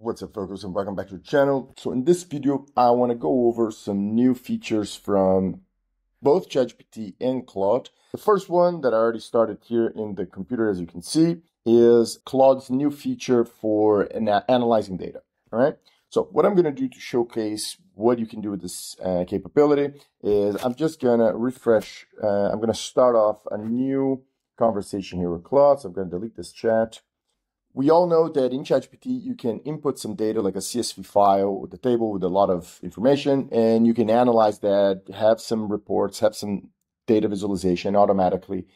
What's up folks and welcome back to the channel. So in this video, I want to go over some new features from both ChatGPT and Claude. The first one that I already started here in the computer, as you can see, is Claude's new feature for analyzing data. All right. So what I'm going to do to showcase what you can do with this uh, capability is I'm just going to refresh. Uh, I'm going to start off a new conversation here with Claude. So I'm going to delete this chat. We all know that in ChatGPT, you can input some data like a CSV file with a table with a lot of information, and you can analyze that, have some reports, have some data visualization automatically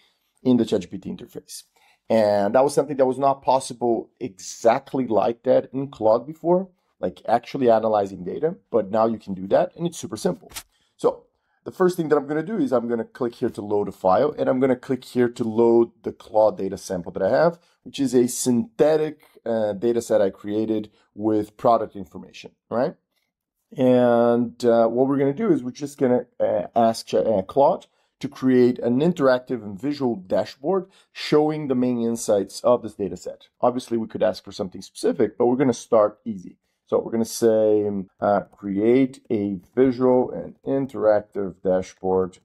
in the ChatGPT interface. And that was something that was not possible exactly like that in Claude before, like actually analyzing data, but now you can do that, and it's super simple. So the first thing that I'm going to do is I'm going to click here to load a file and I'm going to click here to load the claw data sample that I have, which is a synthetic uh, data set I created with product information, right? And uh, what we're going to do is we're just going to uh, ask uh, Claude to create an interactive and visual dashboard showing the main insights of this data set. Obviously, we could ask for something specific, but we're going to start easy. So we're going to say uh, create a visual and interactive dashboard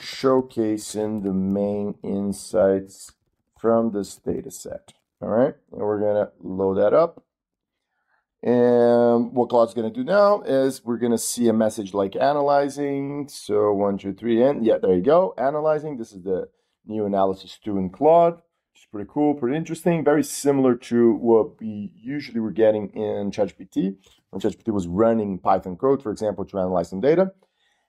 showcasing the main insights from this data set. All right, and we're going to load that up. And what Claude's going to do now is we're going to see a message like analyzing. So one, two, three, and yeah, there you go. Analyzing. This is the new analysis tool in Claude. Pretty cool, pretty interesting. Very similar to what we usually were getting in ChatGPT when ChatGPT was running Python code, for example, to analyze some data.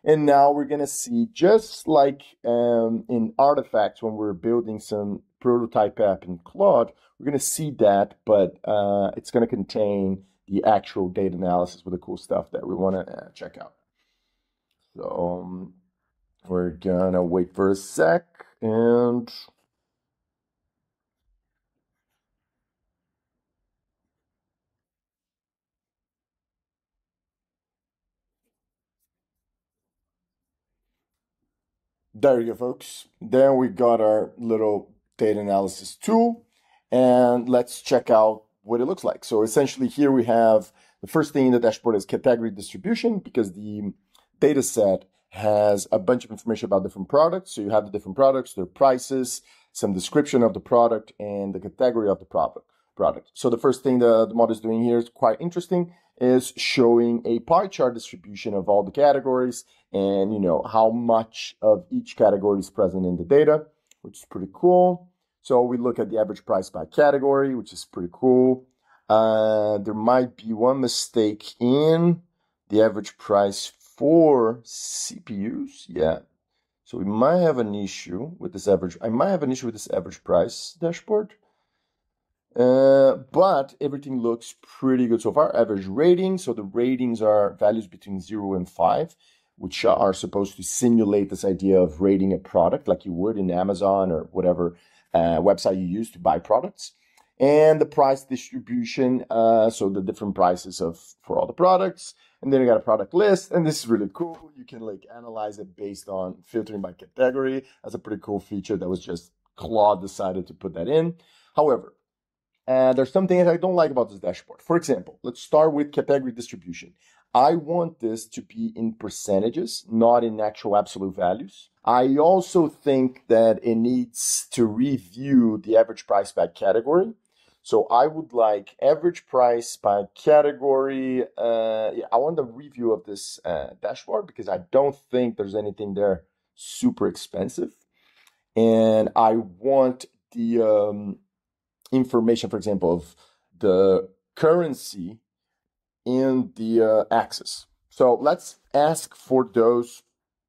And now we're going to see, just like um, in artifacts when we're building some prototype app in Claude, we're going to see that, but uh, it's going to contain the actual data analysis with the cool stuff that we want to uh, check out. So um, we're going to wait for a sec and There you go, folks. Then we got our little data analysis tool, and let's check out what it looks like. So essentially here we have the first thing in the dashboard is category distribution because the data set has a bunch of information about different products. So you have the different products, their prices, some description of the product, and the category of the product. So the first thing the, the model is doing here is quite interesting is showing a pie chart distribution of all the categories and you know how much of each category is present in the data, which is pretty cool. So we look at the average price by category, which is pretty cool. Uh, there might be one mistake in the average price for CPUs. Yeah. So we might have an issue with this average. I might have an issue with this average price dashboard. Uh, but everything looks pretty good so far. Average rating. So the ratings are values between zero and five, which are supposed to simulate this idea of rating a product like you would in Amazon or whatever uh, website you use to buy products. And the price distribution. Uh, so the different prices of for all the products. And then you got a product list. And this is really cool. You can like analyze it based on filtering by category. That's a pretty cool feature that was just Claude decided to put that in. However, and there's something that I don't like about this dashboard. For example, let's start with category distribution. I want this to be in percentages, not in actual absolute values. I also think that it needs to review the average price by category. So I would like average price by category. Uh, yeah, I want the review of this uh, dashboard because I don't think there's anything there super expensive. And I want the um, information, for example, of the currency in the uh, axis. So let's ask for those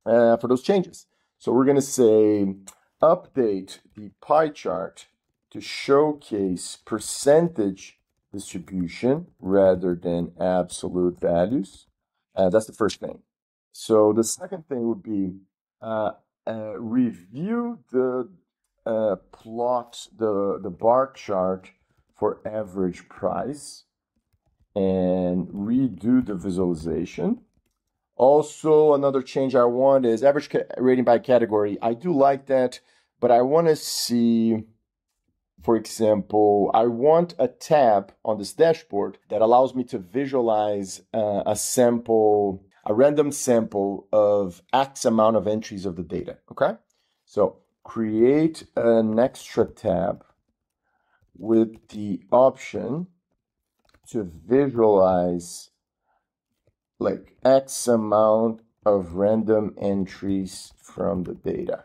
uh, for those changes. So we're going to say update the pie chart to showcase percentage distribution rather than absolute values. Uh, that's the first thing. So the second thing would be uh, uh, review the uh, plot the, the bar chart for average price and redo the visualization. Also, another change I want is average rating by category. I do like that, but I want to see for example, I want a tab on this dashboard that allows me to visualize uh, a sample, a random sample of X amount of entries of the data. Okay. So create an extra tab with the option to visualize like X amount of random entries from the data.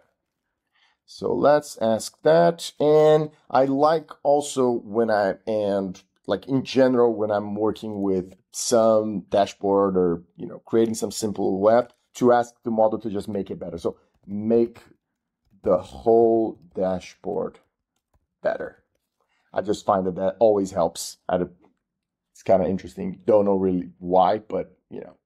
So let's ask that. And I like also when I, and like in general, when I'm working with some dashboard or, you know, creating some simple web to ask the model to just make it better. So make the whole dashboard better. I just find that that always helps. A, it's kind of interesting. Don't know really why, but you know.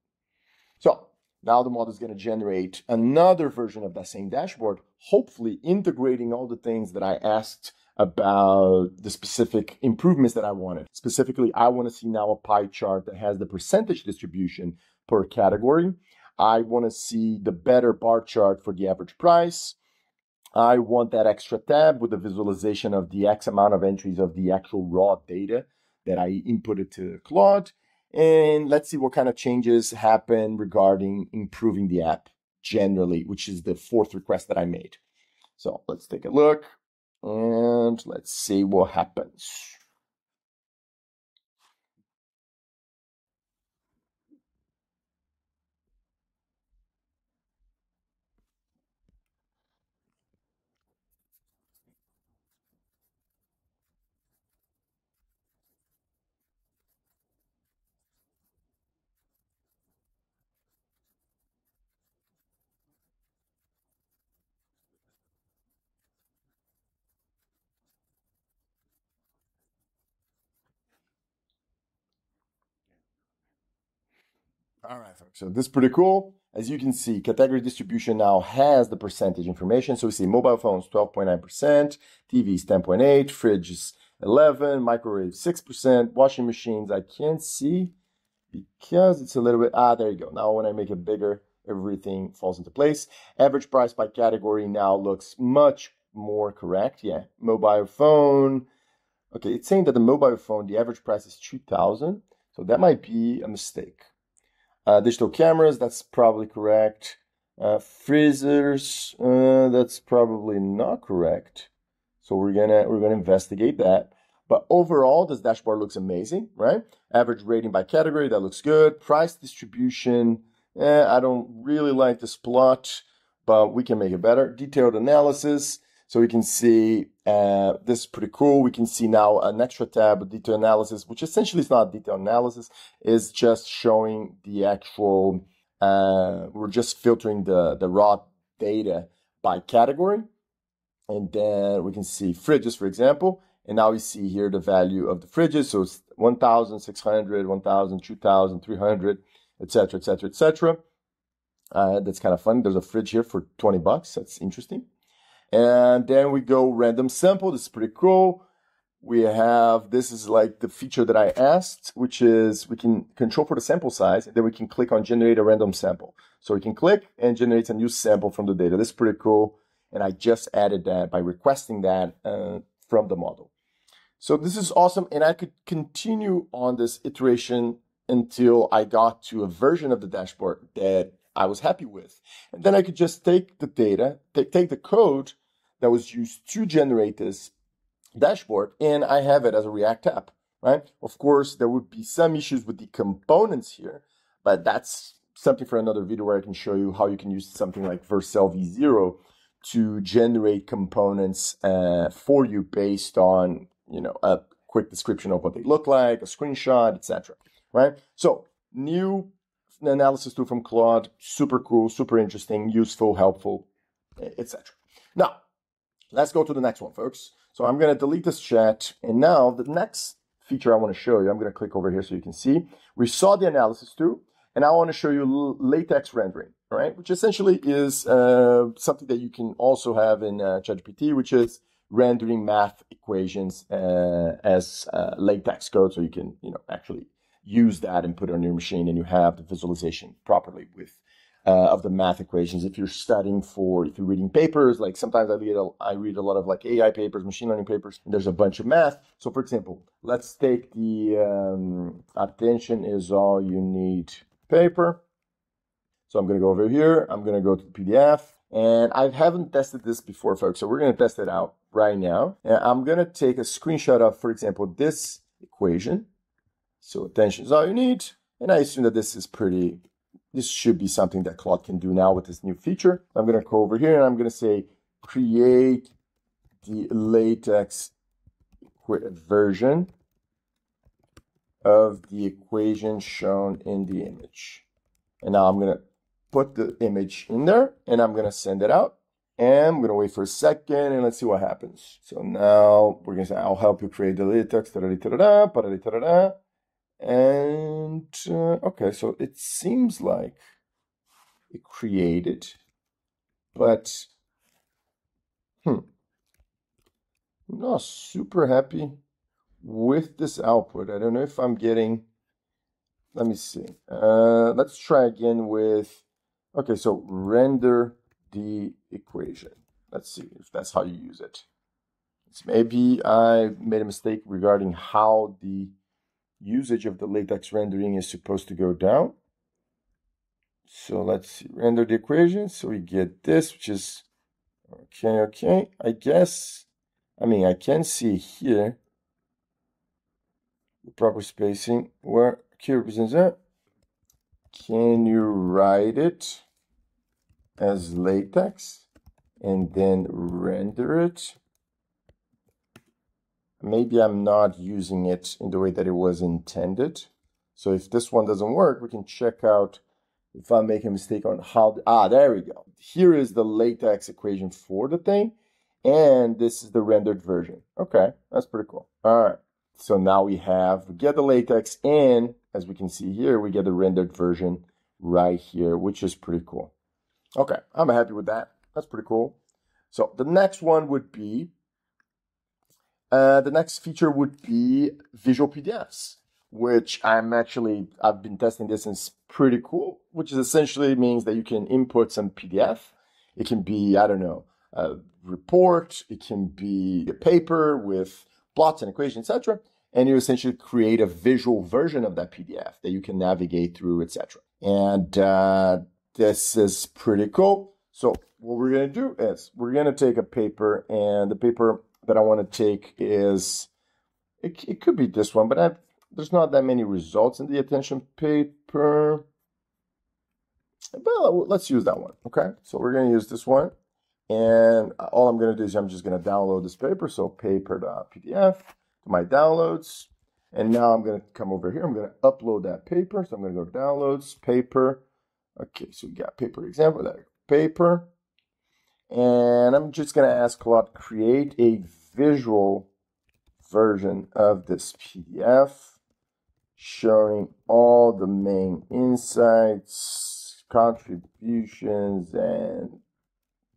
So now the model is going to generate another version of that same dashboard, hopefully integrating all the things that I asked about the specific improvements that I wanted. Specifically, I want to see now a pie chart that has the percentage distribution per category. I want to see the better bar chart for the average price. I want that extra tab with the visualization of the X amount of entries of the actual raw data that I inputted to Claude. And let's see what kind of changes happen regarding improving the app generally, which is the fourth request that I made. So let's take a look and let's see what happens. All right, folks. So this is pretty cool. As you can see, category distribution now has the percentage information. So we see mobile phones 12.9%, TVs 10.8, fridges 11, microwave 6%, washing machines I can't see because it's a little bit, ah, there you go. Now when I make it bigger, everything falls into place. Average price by category now looks much more correct. Yeah, mobile phone. Okay, it's saying that the mobile phone, the average price is 2000. So that might be a mistake. Uh, digital cameras, that's probably correct. Uh, freezers, uh, that's probably not correct. So we're gonna we're gonna investigate that. But overall, this dashboard looks amazing, right? Average rating by category, that looks good. Price distribution, eh, I don't really like this plot, but we can make it better. Detailed analysis, so we can see uh, this is pretty cool. We can see now an extra tab, detail analysis, which essentially is not detail analysis, is just showing the actual, uh, we're just filtering the, the raw data by category. And then we can see fridges, for example. And now we see here the value of the fridges. So it's 1,600, 1,000, 2,300, etc., etc., etc. That's kind of fun. There's a fridge here for 20 bucks. That's interesting. And then we go random sample. This is pretty cool. We have, this is like the feature that I asked, which is we can control for the sample size, and then we can click on generate a random sample. So we can click and generate a new sample from the data. This is pretty cool. And I just added that by requesting that uh, from the model. So this is awesome. And I could continue on this iteration until I got to a version of the dashboard that I was happy with. And then I could just take the data, take, take the code that was used to generate this dashboard, and I have it as a React app, right? Of course, there would be some issues with the components here, but that's something for another video where I can show you how you can use something like Vercel v0 to generate components uh, for you based on, you know, a quick description of what they look like, a screenshot, etc. Right? So new analysis tool from Claude, super cool, super interesting, useful, helpful, etc. Now, Let's go to the next one, folks. So I'm going to delete this chat. And now the next feature I want to show you, I'm going to click over here so you can see. We saw the analysis too. And I want to show you latex rendering, right? Which essentially is uh, something that you can also have in uh, ChatGPT, which is rendering math equations uh, as uh, latex code. So you can, you know, actually use that and put it on your machine and you have the visualization properly with uh, of the math equations. If you're studying for, if you're reading papers, like sometimes I read, a, I read a lot of like AI papers, machine learning papers, and there's a bunch of math. So for example, let's take the um, attention is all you need paper. So I'm going to go over here. I'm going to go to the PDF and I haven't tested this before, folks. So we're going to test it out right now. And I'm going to take a screenshot of, for example, this equation. So attention is all you need. And I assume that this is pretty this should be something that Claude can do now with this new feature. I'm going to go over here and I'm going to say create the latex version of the equation shown in the image. And now I'm going to put the image in there and I'm going to send it out. And I'm going to wait for a second and let's see what happens. So now we're going to say, I'll help you create the latex. Da -da -da, and uh, okay, so it seems like it created, but hmm, I'm not super happy with this output. I don't know if I'm getting, let me see. Uh, let's try again with, okay, so render the equation. Let's see if that's how you use it. So maybe I made a mistake regarding how the usage of the latex rendering is supposed to go down. So let's render the equation. So we get this, which is, okay, okay. I guess, I mean, I can see here the proper spacing where Q represents that. Can you write it as latex and then render it? Maybe I'm not using it in the way that it was intended. So if this one doesn't work, we can check out if I make a mistake on how, ah, there we go. Here is the latex equation for the thing. And this is the rendered version. Okay, that's pretty cool. All right. So now we have, we get the latex and as we can see here, we get the rendered version right here, which is pretty cool. Okay, I'm happy with that. That's pretty cool. So the next one would be uh, the next feature would be visual PDFs, which I'm actually, I've been testing this and it's pretty cool, which is essentially means that you can input some PDF. It can be, I don't know, a report, it can be a paper with plots and equations, etc. And you essentially create a visual version of that PDF that you can navigate through, etc. And uh, this is pretty cool. So what we're going to do is we're going to take a paper and the paper that I want to take is it, it could be this one, but I've, there's not that many results in the attention paper. Well, let's use that one. Okay, so we're going to use this one. And all I'm going to do is I'm just going to download this paper. So paper.pdf to my downloads. And now I'm going to come over here. I'm going to upload that paper. So I'm going to go downloads, paper. Okay, so we got paper example, that paper. And I'm just going to ask Claude to create a visual version of this PDF showing all the main insights, contributions, and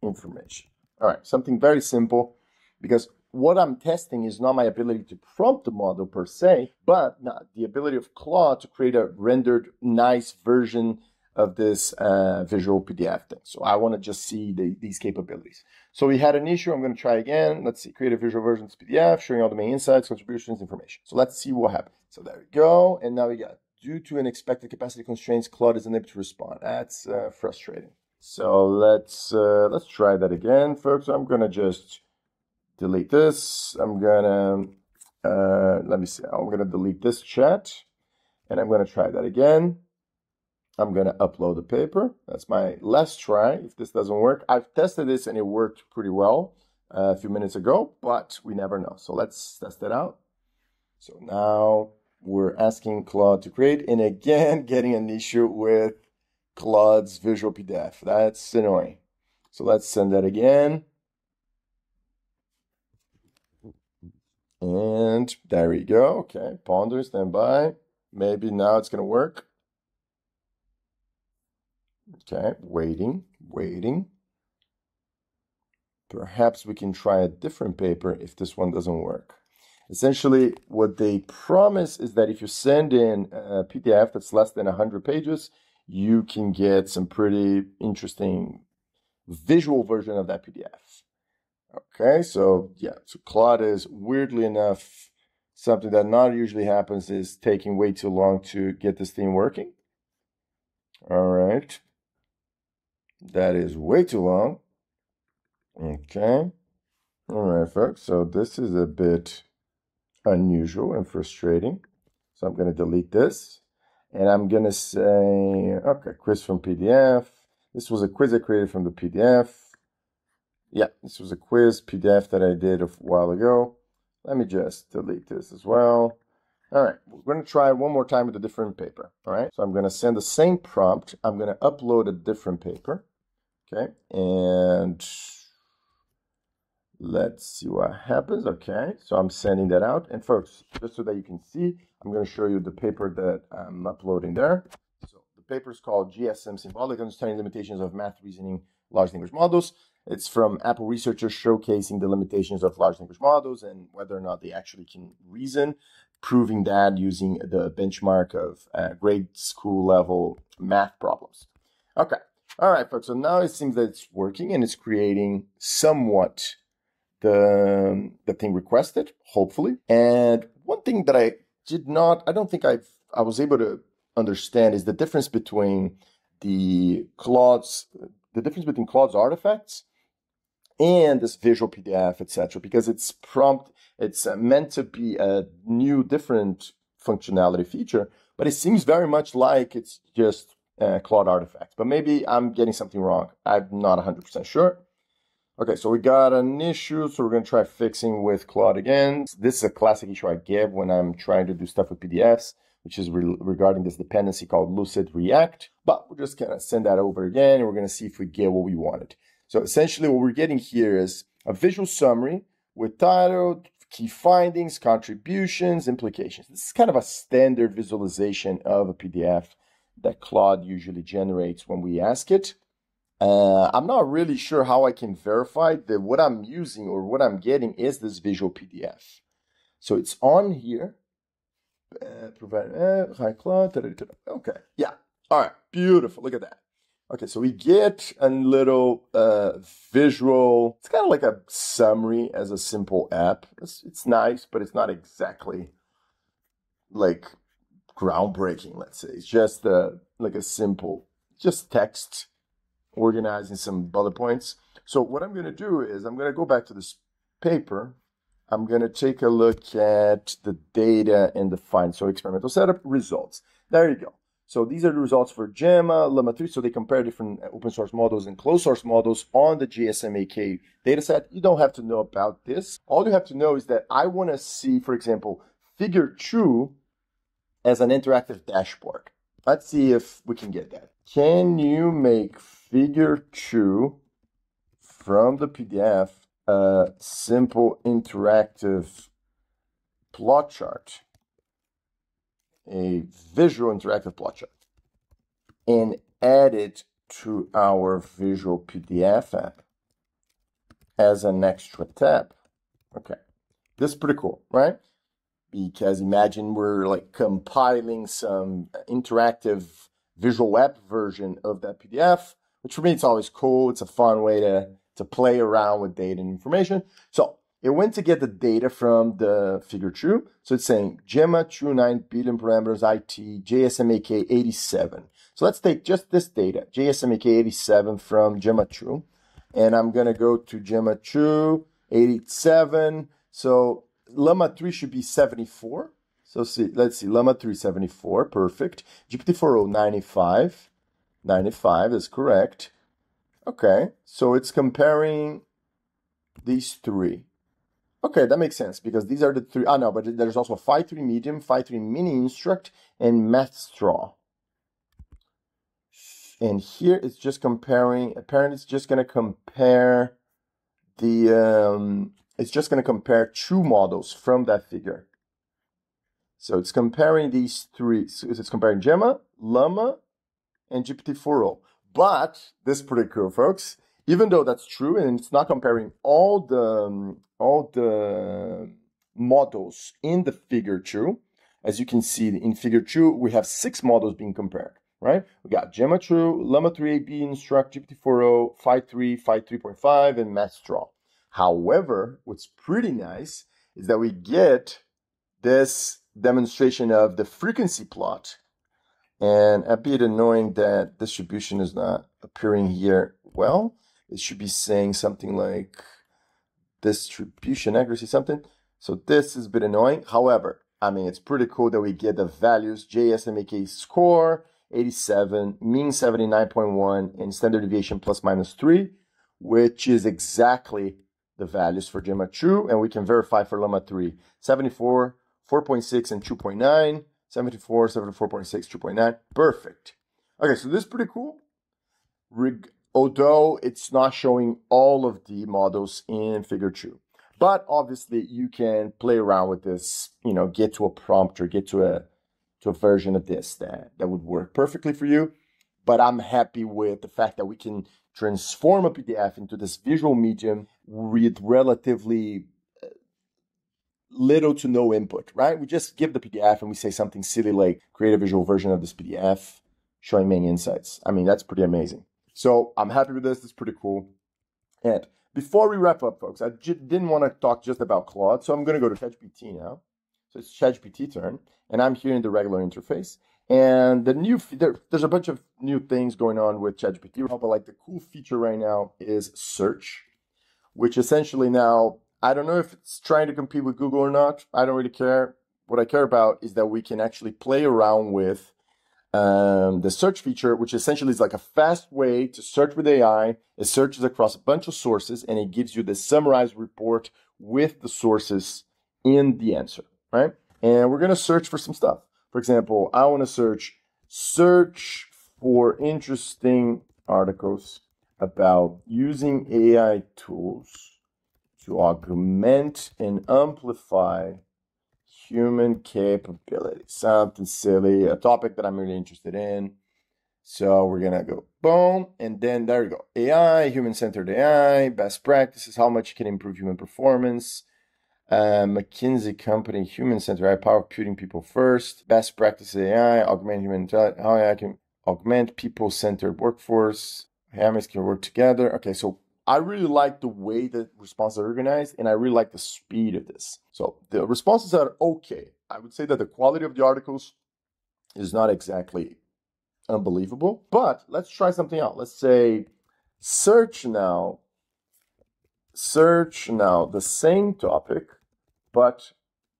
information. All right, something very simple because what I'm testing is not my ability to prompt the model per se, but the ability of Claude to create a rendered nice version of this uh, visual PDF thing. So I want to just see the, these capabilities. So we had an issue. I'm going to try again. Let's see, create a visual version of this PDF showing all the main insights, contributions, information. So let's see what happens. So there we go. And now we got due to unexpected capacity constraints, Claude is unable to respond. That's uh, frustrating. So let's uh, let's try that again, folks. I'm gonna just delete this. I'm gonna uh, let me see. I'm gonna delete this chat, and I'm gonna try that again. I'm going to upload the paper. That's my last try. If this doesn't work, I've tested this and it worked pretty well uh, a few minutes ago, but we never know. So let's test it out. So now we're asking Claude to create, and again, getting an issue with Claude's visual PDF. That's annoying. So let's send that again. And there we go. Okay, Ponder, stand by. Maybe now it's going to work. Okay, waiting, waiting. Perhaps we can try a different paper if this one doesn't work. Essentially, what they promise is that if you send in a PDF that's less than 100 pages, you can get some pretty interesting visual version of that PDF. Okay, so yeah, so Claude is weirdly enough something that not usually happens is taking way too long to get this thing working. All right, that is way too long. Okay, all right, folks. So this is a bit unusual and frustrating. So I'm going to delete this. And I'm going to say, okay, quiz from PDF. This was a quiz I created from the PDF. Yeah, this was a quiz PDF that I did a while ago. Let me just delete this as well. All right, we're going to try one more time with a different paper. All right, so I'm going to send the same prompt. I'm going to upload a different paper. Okay, and let's see what happens. Okay, so I'm sending that out. And folks, just so that you can see, I'm going to show you the paper that I'm uploading there. So the paper is called GSM Symbolic Understanding Limitations of Math Reasoning Large Language Models. It's from Apple researchers showcasing the limitations of large language models and whether or not they actually can reason, proving that using the benchmark of uh, grade school level math problems. Okay. All right, folks. So now it seems that it's working and it's creating somewhat the, the thing requested, hopefully. And one thing that I did not, I don't think I I was able to understand is the difference between the Claude's, the difference between Claude's artifacts and this visual PDF, etc. Because it's prompt, it's meant to be a new, different functionality feature, but it seems very much like it's just uh, Claude artifacts. But maybe I'm getting something wrong. I'm not 100% sure. Okay, so we got an issue, so we're going to try fixing with Claude again. This is a classic issue I get when I'm trying to do stuff with PDFs, which is re regarding this dependency called Lucide React. But we're just going to send that over again, and we're going to see if we get what we wanted. So essentially what we're getting here is a visual summary with title, key findings, contributions, implications. This is kind of a standard visualization of a PDF that Claude usually generates when we ask it. Uh, I'm not really sure how I can verify that what I'm using or what I'm getting is this visual PDF. So it's on here. Uh, provide uh, high cloud. Okay, yeah. All right, beautiful. Look at that. Okay, so we get a little uh, visual. It's kind of like a summary as a simple app. It's, it's nice, but it's not exactly like groundbreaking. Let's say it's just uh, like a simple, just text organizing some bullet points. So what I'm going to do is I'm going to go back to this paper. I'm going to take a look at the data and the find. So experimental setup results. There you go. So these are the results for Gemma, Llama 3. So they compare different open source models and closed source models on the GSM8K dataset. You don't have to know about this. All you have to know is that I want to see, for example, figure two as an interactive dashboard. Let's see if we can get that. Can you make figure two from the PDF a simple interactive plot chart, a visual interactive plot chart, and add it to our visual PDF app as an extra tab. Okay, this is pretty cool, right? Because imagine we're like compiling some interactive visual web version of that PDF which for me it's always cool. It's a fun way to to play around with data and information. So it went to get the data from the figure true. So it's saying Gemma 2 9 billion parameters IT GSM8K 87. So let's take just this data, GSM8K 87 from Gemma 2. And I'm going to go to Gemma 2 87. So Llama 3 should be 74. So see, let's see, Llama 3 74, perfect. GPT-4o 95. 95 is correct. Okay, so it's comparing these three. Okay, that makes sense because these are the three. Ah, no, but there's also Phi 3 medium, Phi 3 mini instruct, and Mathstral. And here it's just comparing, apparently it's just going to compare the, um, it's just going to compare two models from that figure. So it's comparing these three. So it's comparing Gemma, Llama, and GPT-4o. But this is pretty cool, folks. Even though that's true, and it's not comparing all the um, all the models in the figure two. As you can see in figure two, we have six models being compared, right? We got Gemma 2, Llama 3 8B, Instruct, GPT-4o, Phi 3, Phi 3.5, and Mestral. However, what's pretty nice is that we get this demonstration of the frequency plot. And a bit annoying that distribution is not appearing here well. It should be saying something like distribution accuracy something. So this is a bit annoying. However, I mean, it's pretty cool that we get the values GSM8K score 87, mean 79.1, and standard deviation plus minus 3, which is exactly the values for Gemma 2, and we can verify for Llama 3 74, 4.6, and 2.9, 74, 74.6, 2.9. Perfect. Okay, so this is pretty cool. Rig- although it's not showing all of the models in figure 2. But obviously, you can play around with this, you know, get to a prompt or get to a to a version of this that, that would work perfectly for you. But I'm happy with the fact that we can transform a PDF into this visual medium with relatively uh, little to no input, right? We just give the PDF and we say something silly like create a visual version of this PDF showing main insights. I mean, that's pretty amazing. So I'm happy with this. It's pretty cool. And before we wrap up, folks, I j- didn't want to talk just about Claude, so I'm going to go to ChatGPT now. So it's ChatGPT turn, and I'm here in the regular interface. And the new there, there's a bunch of new things going on with ChatGPT. But like the cool feature right now is search, which essentially now I don't know if it's trying to compete with Google or not. I don't really care. What I care about is that we can actually play around with um, the search feature, which essentially is like a fast way to search with AI. It searches across a bunch of sources and it gives you the summarized report with the sources in the answer, right? And we're going to search for some stuff. For example, I want to search search for interesting articles about using AI tools to augment and amplify human capability. Something silly, a topic that I'm really interested in. So we're gonna go boom, and then there you go. AI, human-centered AI, best practices, how much can improve human performance, uh, McKinsey Company, human Center, I power putting people first, best practice AI, augment human intelligence, how I can augment people centered workforce, Hammers can work together. Okay, so I really like the way the responses are organized and I really like the speed of this. So the responses are okay. I would say that the quality of the articles is not exactly unbelievable, but let's try something out. Let's say search now search now the same topic, but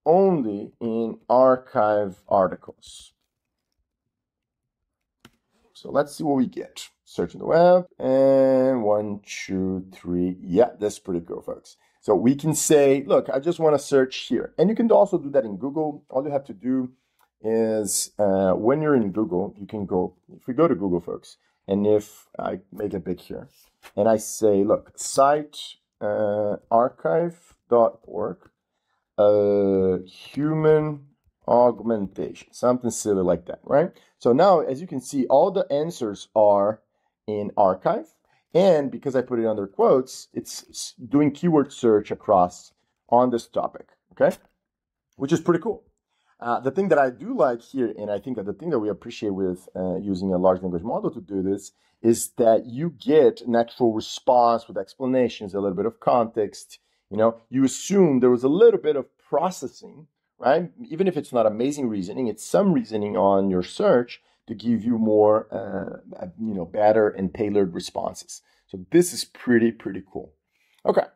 only in arXiv articles. So let's see what we get. Search in the web, and one, two, three. Yeah, that's pretty cool, folks. So we can say, look, I just want to search here. And you can also do that in Google. All you have to do is uh, when you're in Google, you can go, if we go to Google, folks, and if I make it big here, and I say, look, site uh, arxiv.org, uh, human augmentation, something silly like that, right? So now, as you can see, all the answers are in arXiv. And because I put it under quotes, it's doing keyword search across on this topic, okay? Which is pretty cool. Uh, the thing that I do like here, and I think that the thing that we appreciate with uh, using a large language model to do this, is that you get an actual response with explanations, a little bit of context. You know, you assume there was a little bit of processing, right? Even if it's not amazing reasoning, it's some reasoning on your search to give you more, uh, you know, better and tailored responses. So this is pretty, pretty cool. Okay,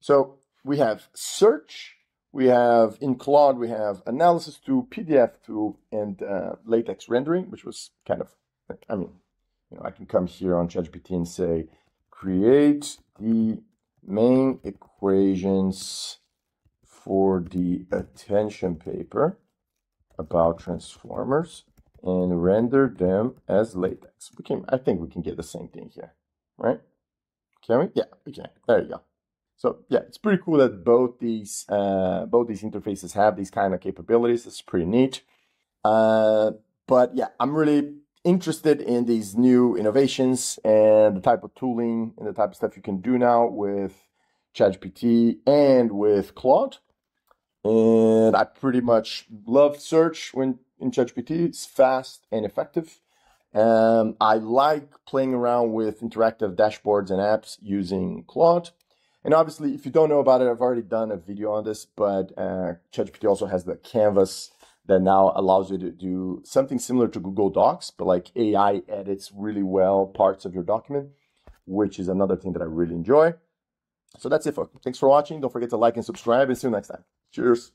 so we have search, we have in Claude, we have analysis to PDF to and uh, latex rendering, which was kind of, I mean, you know, I can come here on ChatGPT and say, create the main equations for the attention paper about transformers and render them as latex. We can, I think we can get the same thing here, right? Can we? Yeah, we can. There you go. So yeah, it's pretty cool that both these uh, both these interfaces have these kind of capabilities. It's pretty neat. Uh, but yeah, I'm really interested in these new innovations and the type of tooling and the type of stuff you can do now with ChatGPT and with Claude. And I pretty much love search when in ChatGPT. It's fast and effective. Um, I like playing around with interactive dashboards and apps using Claude. And obviously, if you don't know about it, I've already done a video on this, but uh, ChatGPT also has the canvas that now allows you to do something similar to Google Docs, but like AI edits really well parts of your document, which is another thing that I really enjoy. So that's it, folks. Thanks for watching. Don't forget to like and subscribe, and see you next time. Cheers.